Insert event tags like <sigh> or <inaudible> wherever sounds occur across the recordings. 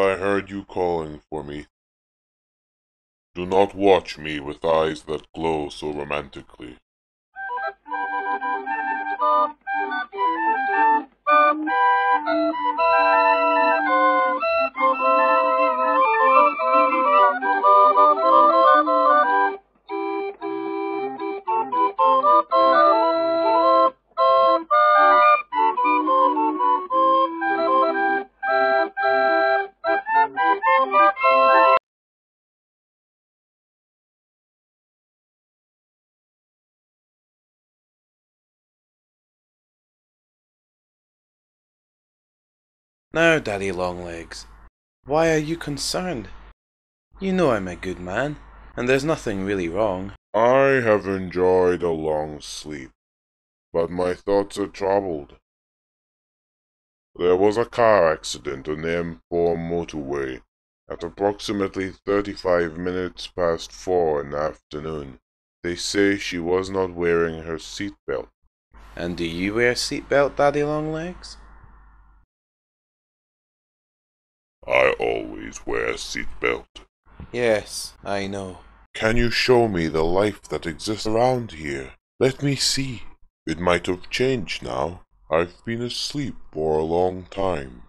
I heard you calling for me. Do not watch me with eyes that glow so romantically. Now, Daddy Longlegs, why are you concerned? You know I'm a good man, and there's nothing really wrong. I have enjoyed a long sleep, but my thoughts are troubled. There was a car accident on the M4 motorway at approximately 35 minutes past 4 in the afternoon. They say she was not wearing her seatbelt. And do you wear a seatbelt, Daddy Longlegs? I always wear a seatbelt. Yes, I know. Can you show me the life that exists around here? Let me see. It might have changed now. I've been asleep for a long time.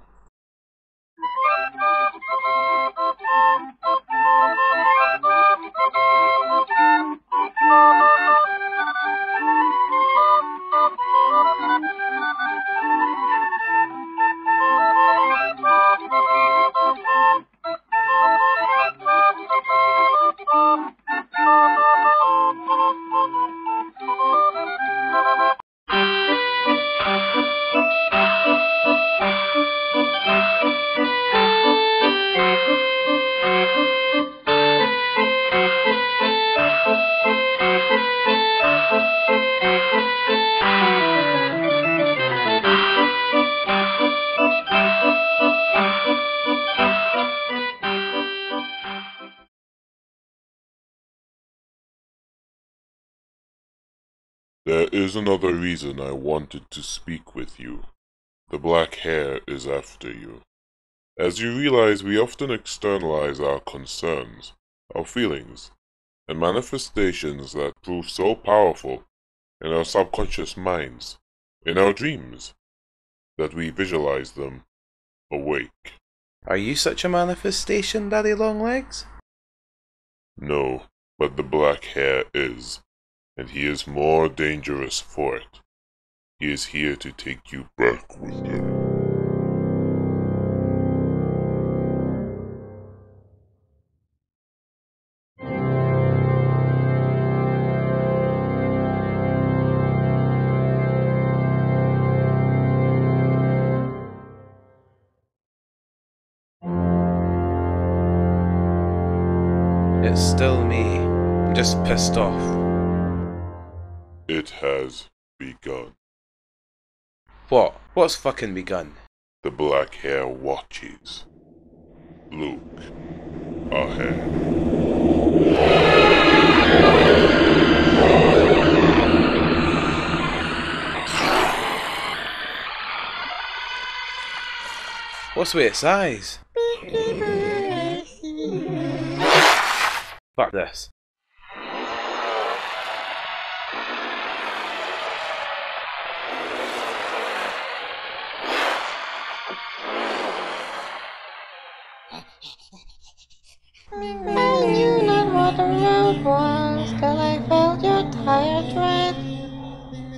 There is another reason I wanted to speak with you. The black hare is after you. As you realize, we often externalize our concerns, our feelings, and manifestations that prove so powerful in our subconscious minds, in our dreams, that we visualize them awake. Are you such a manifestation, Daddy Longlegs? No, but the black hare is and he is more dangerous for it. He is here to take you back with him. It's still me. I'm just pissed off. It has begun. What? What's fucking begun? The black hare watches. Look ahead. What's with its eyes? Fuck this.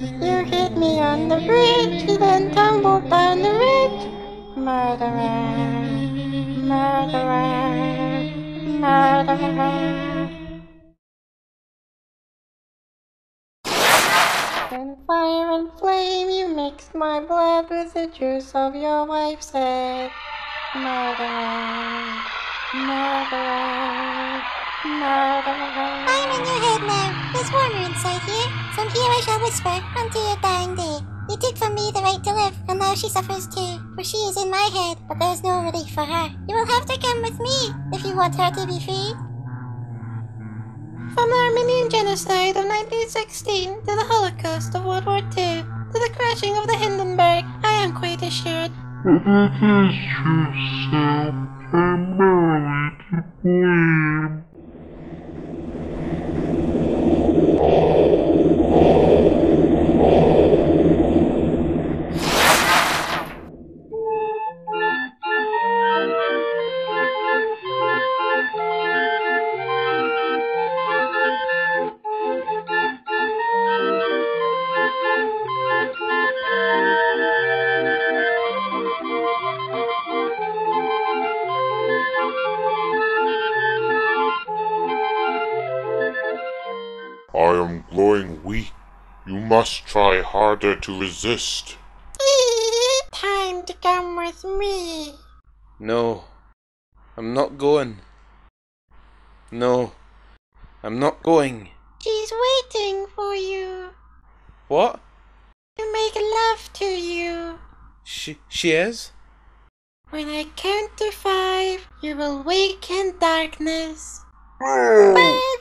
You hit me on the bridge, then tumbled down the ridge. Murderer, murderer, murderer. In fire and flame, you mixed my blood with the juice of your wife's head. Murderer. Murderer, murderer. I'm in your head now. There's water inside here. From here I shall whisper unto your dying day. You took from me the right to live, and now she suffers too. For she is in my head, but there's no relief for her. You will have to come with me if you want her to be free. From the Armenian genocide of 1916 to the Holocaust of World War II to the crashing of the Hindenburg, I am quite assured. But it is true, Sam. I am growing weak. You must try harder to resist. <laughs> Time to come with me. No, I'm not going. No, I'm not going. She's waiting for you What? to make love to you. She, she is? When I count to five, you will wake in darkness. Oh. But